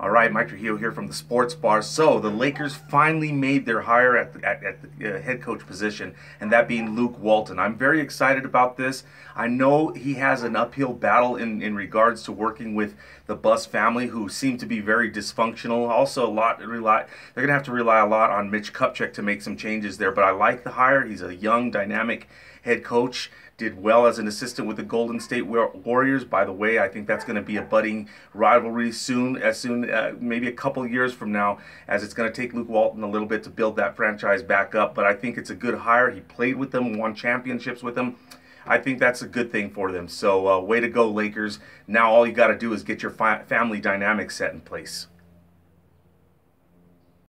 All right, Mike Trujillo here from the Sports Bar. So the Lakers finally made their hire at the, at, at the uh, head coach position, and that being Luke Walton. I'm very excited about this. I know he has an uphill battle in, in regards to working with the Buss family, who seem to be very dysfunctional. Also, a lot rely they're gonna have to rely a lot on Mitch Kupchak to make some changes there. But I like the hire. He's a young, dynamic head coach did well as an assistant with the Golden State Warriors. By the way, I think that's going to be a budding rivalry soon, as soon uh, maybe a couple years from now, as it's going to take Luke Walton a little bit to build that franchise back up. But I think it's a good hire. He played with them, won championships with them. I think that's a good thing for them. So, uh, way to go, Lakers. Now all you got to do is get your family dynamic set in place.